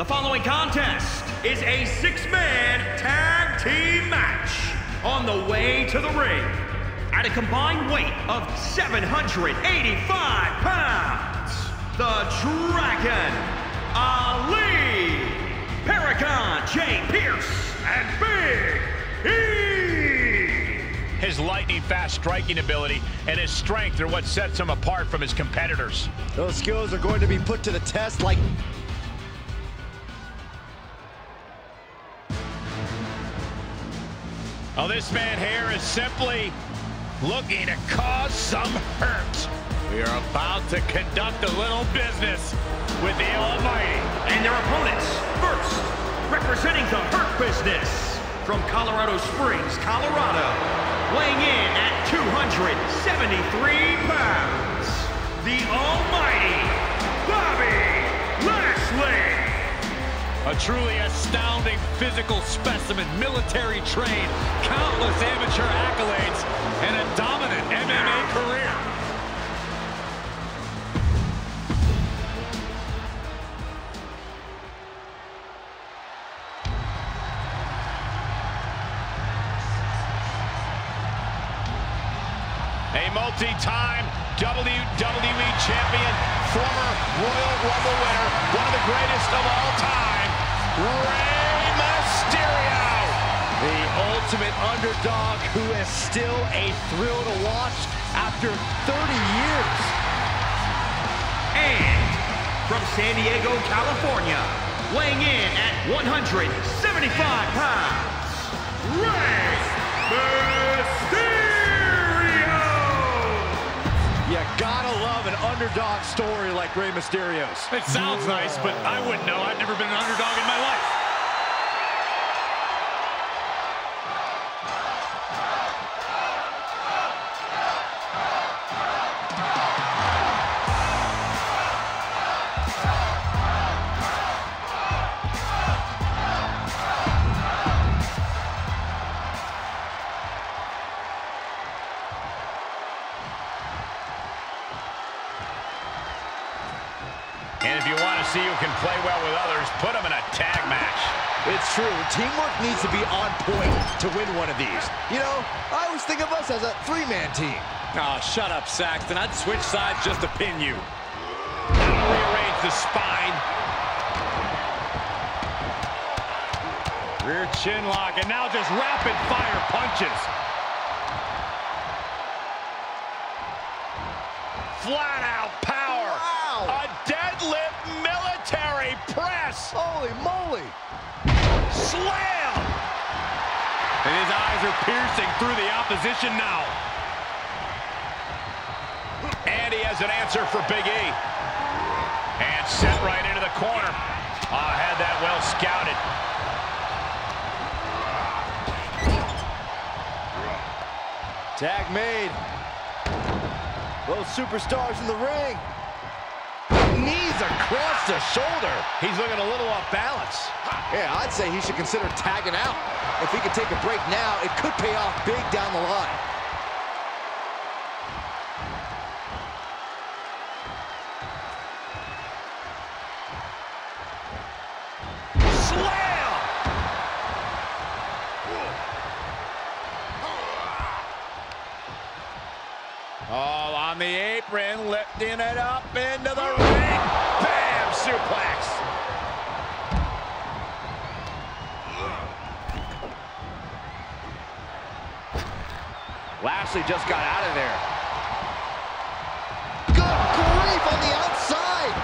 The following contest is a six-man tag team match on the way to the ring at a combined weight of 785 pounds. The Dragon, Ali, Paragon J. Pierce, and Big E. His lightning-fast striking ability and his strength are what sets him apart from his competitors. Those skills are going to be put to the test like Oh, this man here is simply looking to cause some hurt. We are about to conduct a little business with the Almighty. And their opponents, first, representing the Hurt Business from Colorado Springs, Colorado, weighing in at 273 pounds, the A truly astounding physical specimen, military trained, countless amateur accolades, and a dominant MMA career. A multi-time WWE champion, former Royal Rumble winner, one of the greatest of all time, Rey Mysterio. the ultimate underdog who is still a thrill to watch after 30 years. And from San Diego, California, weighing in at 175 pounds, Rey Mysterio! Underdog story like Rey Mysterio's. It sounds nice, but I wouldn't know. I've never been an underdog in my life. True. Teamwork needs to be on point to win one of these. You know, I always think of us as a three-man team. Oh, shut up, Saxton. I'd switch sides just to pin you. Rearrange the spine. Rear chin lock, and now just rapid-fire punches. Flat-out Holy moly! Slam! And his eyes are piercing through the opposition now. And he has an answer for Big E. And set right into the corner. Ah, had that well scouted. Tag made. Both superstars in the ring. Knees across the shoulder. He's looking a little off balance. Yeah, I'd say he should consider tagging out. If he could take a break now, it could pay off big down the line. Slam! All on the apron, lifting it up into the ring. Suplex. Lashley just got out of there. Good grief on the outside.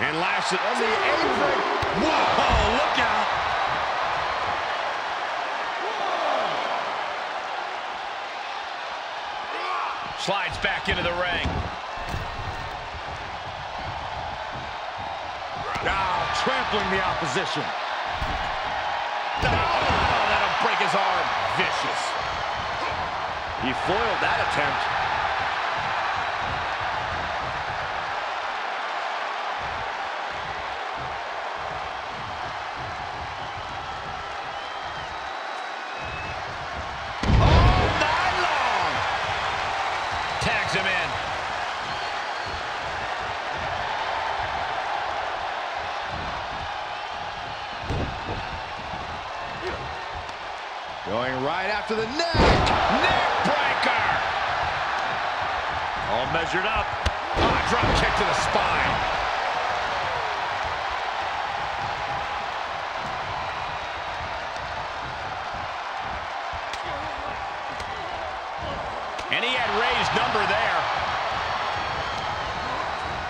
And Lashley on the apron. Whoa, look out. Slides back into the ring. Now trampling the opposition. Oh, that'll break his arm. Vicious. He foiled that attempt. Going right after the neck. Neck breaker. All measured up. Oh, drop kick to the spine. And he had Rey's number there.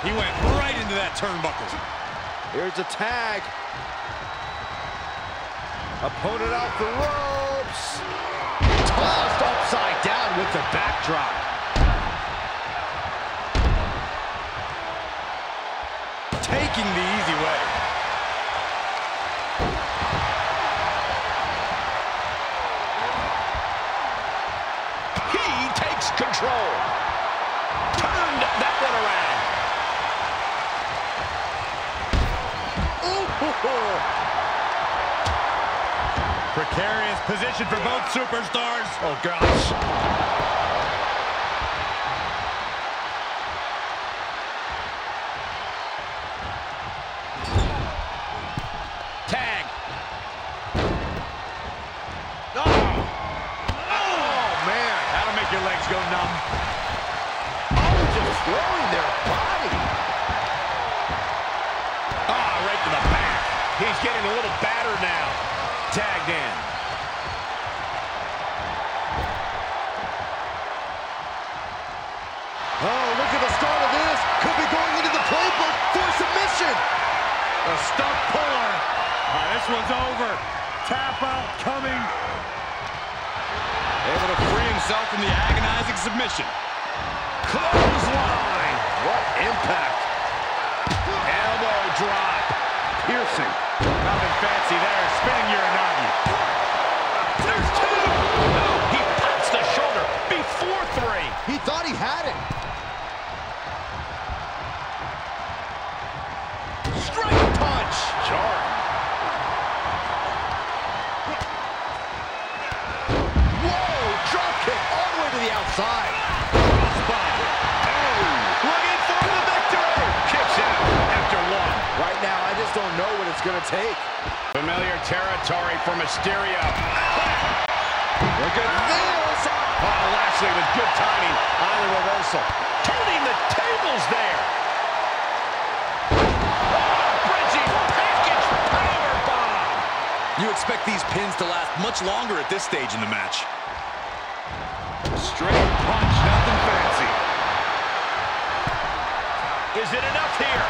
He went right into that turnbuckle. Here's a tag. Opponent off the ropes. Tossed upside down with the backdrop. Taking the easy way. He takes control. Precarious position for both superstars. Oh, gosh. Tag. Oh! Oh, man. That'll make your legs go numb. Oh, just throwing their body. Ah, right to the back. He's getting a little battered now. Tagged in. Oh, look at the start of this. Could be going into the playbook for submission. A stump puller. Ah, this one's over. Tap out coming. Able to free himself from the agonizing submission. Clothesline. What impact. Elbow drop. Piercing. Nothing fancy there. Spinning Uranage. The outside. Right now, I just don't know what it's going to take. Familiar territory for Mysterio. Look at this. Oh, Lashley with good timing on the reversal. Turning the tables there. Oh. You expect these pins to last much longer at this stage in the match. Straight punch, nothing fancy. Is it enough here?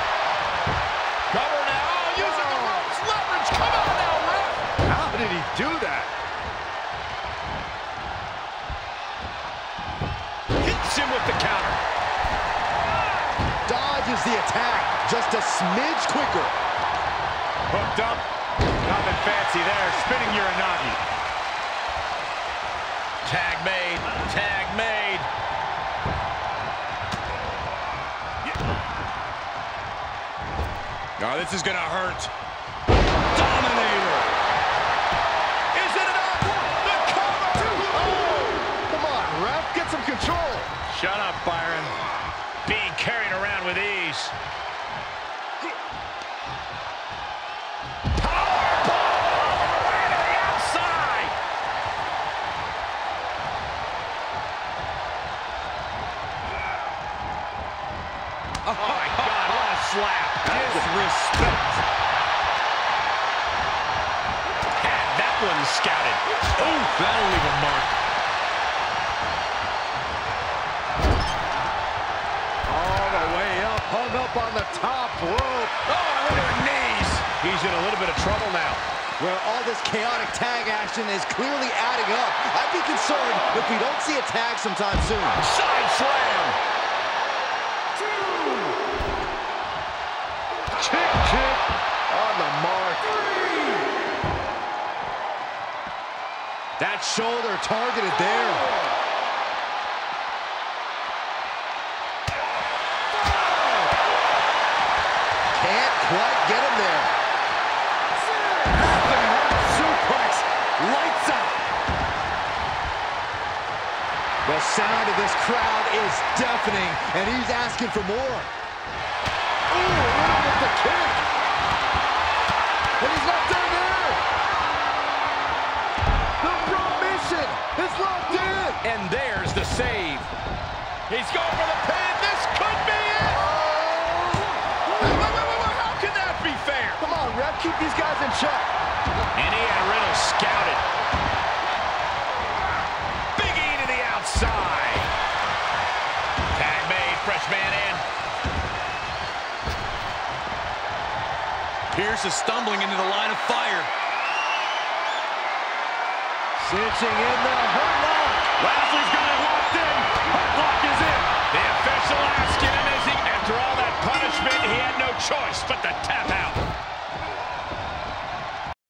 Cover now. Oh, using the ropes. Leverage. Come on now, ref. How did he do that? Hits him with the counter. Dodges the attack just a smidge quicker. Hooked up. Nothing fancy there. Spinning Uranage. Tag made. Oh, this is going to hurt. Scouted. Ooh, that'll leave a mark. All the way up, hung up on the top rope. Oh, look at her knees. He's in a little bit of trouble now. Well, all this chaotic tag action is clearly adding up. I'd be concerned if we don't see a tag sometime soon. Side slam. That shoulder targeted there. Can't quite get him there. The sound of this crowd is deafening, and he's asking for more. Ooh, with the kick. And he's is locked in. And there's the save. He's going for the pin. This could be it. Oh, wait, wait, wait, wait. How can that be fair? Come on, ref, keep these guys in check. And he had Riddle scouted. Big E to the outside. Tag made, fresh man in. Pierce is stumbling into the line of fire. Cinching in the hurt lock. Lashley's got it locked in. Hurt lock is in. The official asking him, is he? After all that punishment, he had no choice but to tap out.